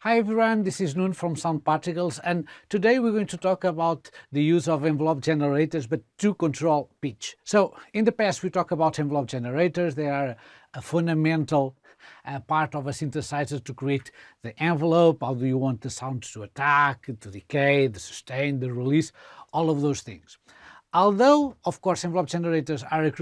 Hi everyone, this is Nuno from Sound Particles and today we're going to talk about the use of envelope generators but to control pitch. So in the past we talked about envelope generators, they are a fundamental uh, part of a synthesizer to create the envelope, how do you want the sound to attack, to decay, the sustain, the release, all of those things. Although of course envelope generators are a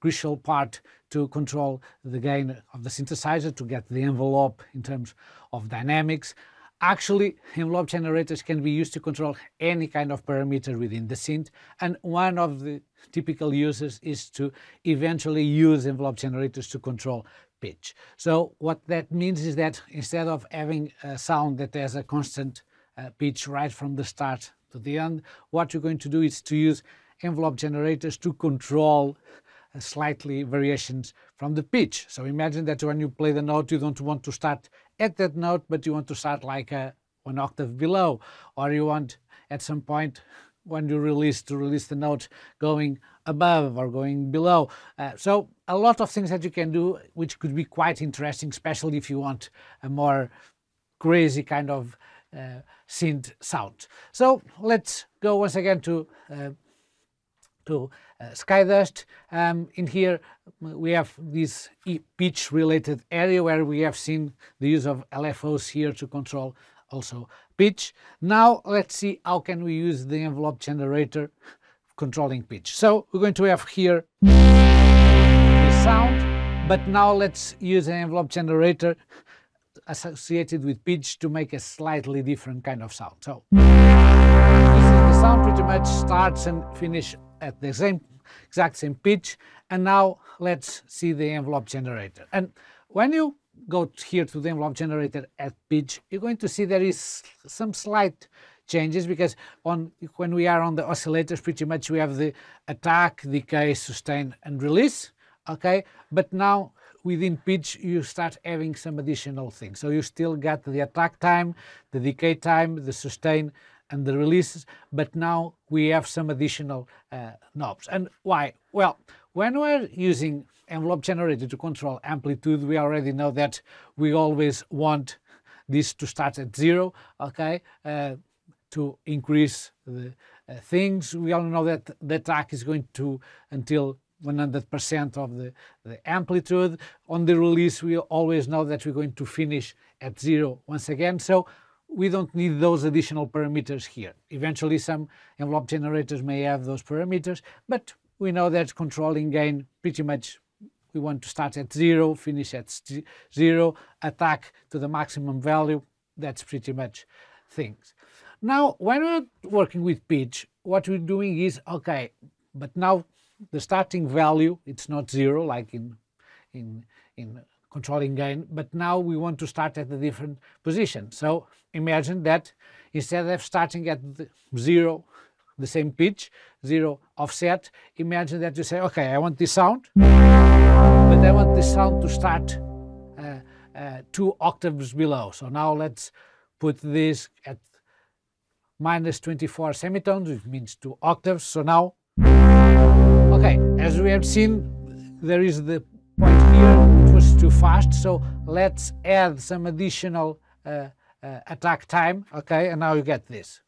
crucial part to control the gain of the synthesizer, to get the envelope in terms of dynamics. Actually, envelope generators can be used to control any kind of parameter within the synth, and one of the typical uses is to eventually use envelope generators to control pitch. So what that means is that instead of having a sound that has a constant uh, pitch right from the start to the end, what you're going to do is to use envelope generators to control slightly variations from the pitch. So imagine that when you play the note, you don't want to start at that note, but you want to start like a, one octave below, or you want at some point when you release to release the note going above or going below. Uh, so a lot of things that you can do, which could be quite interesting, especially if you want a more crazy kind of uh, synth sound. So let's go once again to uh, to uh, SkyDust. Um, in here we have this pitch related area where we have seen the use of LFOs here to control also pitch. Now let's see how can we use the envelope generator controlling pitch. So we're going to have here the sound, but now let's use an envelope generator associated with pitch to make a slightly different kind of sound. So this is the sound pretty much starts and finish at the same exact same pitch. And now let's see the envelope generator. And when you go here to the envelope generator at pitch you're going to see there is some slight changes because on when we are on the oscillators pretty much we have the attack decay sustain and release. Okay? But now within pitch you start having some additional things so you still get the attack time the decay time the sustain and the releases, but now we have some additional uh, knobs. And why? Well, when we're using envelope generator to control amplitude, we already know that we always want this to start at zero, okay, uh, to increase the uh, things. We all know that the attack is going to until 100% of the, the amplitude. On the release, we always know that we're going to finish at zero once again. So we don't need those additional parameters here. Eventually some envelope generators may have those parameters, but we know that controlling gain pretty much we want to start at zero, finish at zero, attack to the maximum value, that's pretty much things. Now, when we're working with pitch, what we're doing is, okay, but now the starting value, it's not zero like in, in, in controlling gain, but now we want to start at a different position. So imagine that instead of starting at zero, the same pitch, zero offset, imagine that you say, okay, I want this sound, but I want this sound to start uh, uh, two octaves below. So now let's put this at minus 24 semitones, which means two octaves. So now, as we have seen, there is the point here it was too fast, so let's add some additional uh, uh, attack time, okay, and now you get this.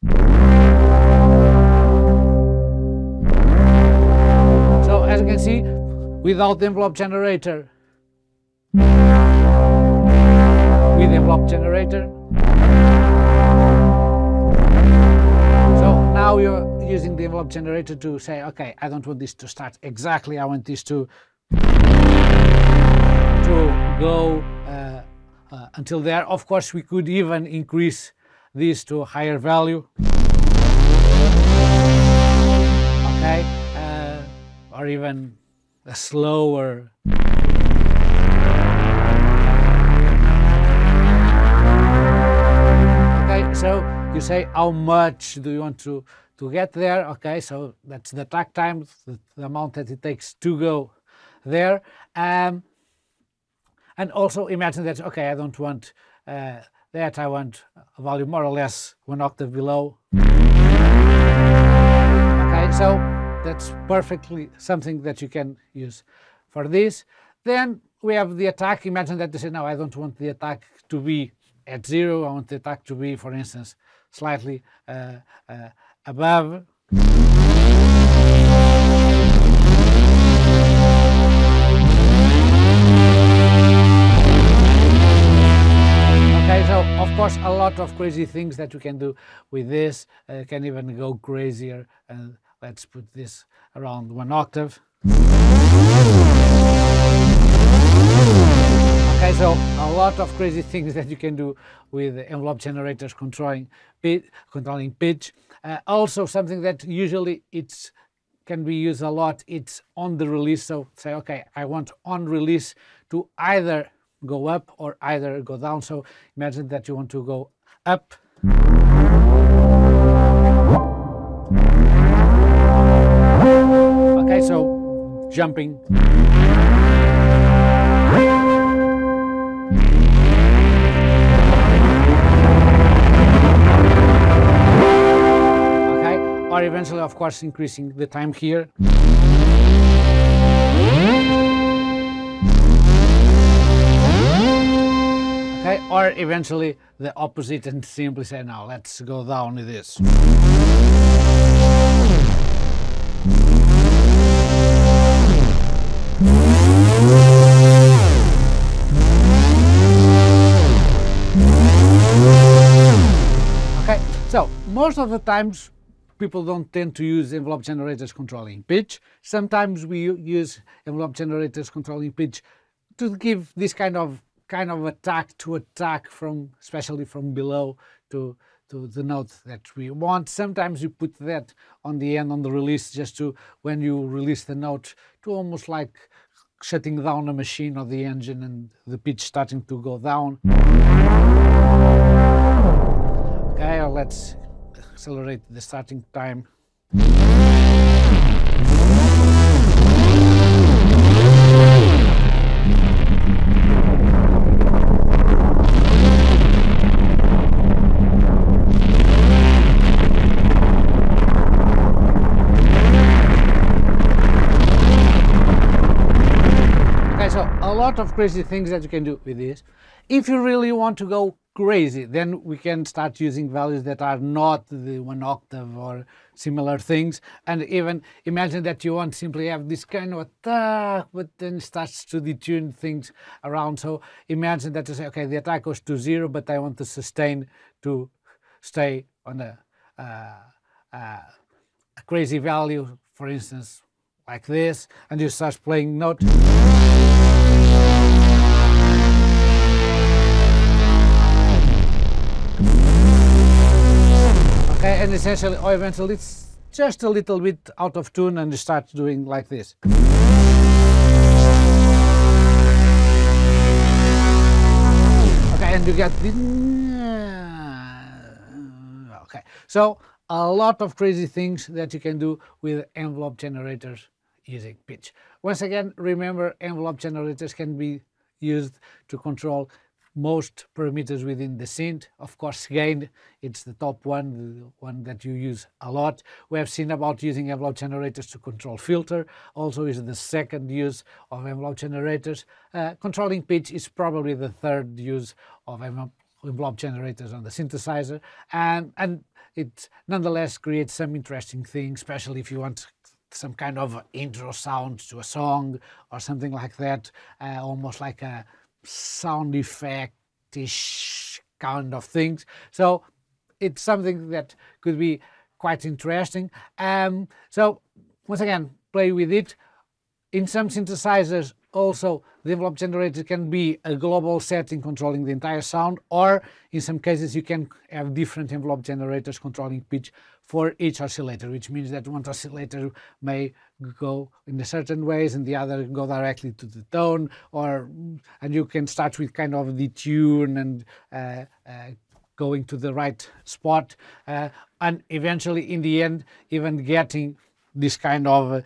So as you can see, without the envelope generator, with the envelope generator, so now you're using the envelope generator to say, okay, I don't want this to start exactly, I want this to to go uh, uh, until there. Of course, we could even increase this to a higher value. Okay, uh, or even a slower. Okay, so you say how much do you want to to get there? Okay, so that's the track time, the, amount that it takes to go there. Um, and also imagine that, okay, I don't want uh, that, I want a value more or less one octave below. Okay, so that's perfectly something that you can use for this. Then we have the attack. Imagine that you say, no, I don't want the attack to be at zero. I want the attack to be, for instance, slightly uh, uh, above. Okay, so of course a lot of crazy things that you can do with this, uh, can even go crazier and let's put this around one octave. Okay, so a lot of crazy things that you can do with envelope generators controlling pitch, controlling pitch. Uh, also something that usually it's can be used a lot, it's on the release. So say, okay, I want on release to either go up or either go down. So imagine that you want to go up. Okay, so jumping. Or eventually, of course, increasing the time here. Okay, or eventually the opposite and simply say, now let's go down with this. Okay, so most of the times people don't tend to use envelope generators controlling pitch. Sometimes we use envelope generators controlling pitch to give this kind of kind of attack to attack from especially from below to to the note that we want. Sometimes you put that on the end on the release just to when you release the note to almost like shutting down a machine or the engine and the pitch starting to go down. Okay, let's accelerate the starting time. Okay, so a lot of crazy things that you can do with this. If you really want to go crazy, then we can start using values that are not the one octave or similar things. And even imagine that you want simply have this kind of attack, but then starts to detune things around. So imagine that you say, okay, the attack goes to zero, but I want the sustain to stay on a, uh, uh, a crazy value, for instance, like this, and you start playing note. And essentially, or eventually, it's just a little bit out of tune, and you start doing like this. Okay, and you get the. Okay, so a lot of crazy things that you can do with envelope generators using pitch. Once again, remember envelope generators can be used to control most parameters within the synth. Of course, gain, it's the top one, the one that you use a lot. We have seen about using envelope generators to control filter, also is the second use of envelope generators. Uh, controlling pitch is probably the third use of envelope generators on the synthesizer and and it nonetheless creates some interesting things especially if you want some kind of intro sound to a song or something like that uh, almost like a sound effect-ish kind of things. So it's something that could be quite interesting. Um, so once again play with it. In some synthesizers also the envelope generator can be a global setting controlling the entire sound or in some cases you can have different envelope generators controlling pitch for each oscillator which means that one oscillator may go in a certain ways and the other go directly to the tone or and you can start with kind of the tune and uh, uh, going to the right spot uh, and eventually in the end even getting this kind of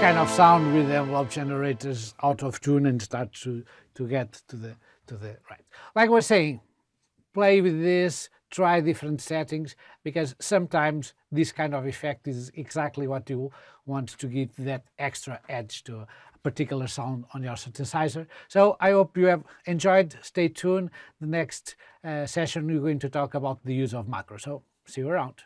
kind of sound with envelope generators out of tune and start to, to get to the to the right. Like was saying, play with this, try different settings, because sometimes this kind of effect is exactly what you want to give that extra edge to a particular sound on your synthesizer. So I hope you have enjoyed. Stay tuned. The next uh, session we're going to talk about the use of macro. So see you around.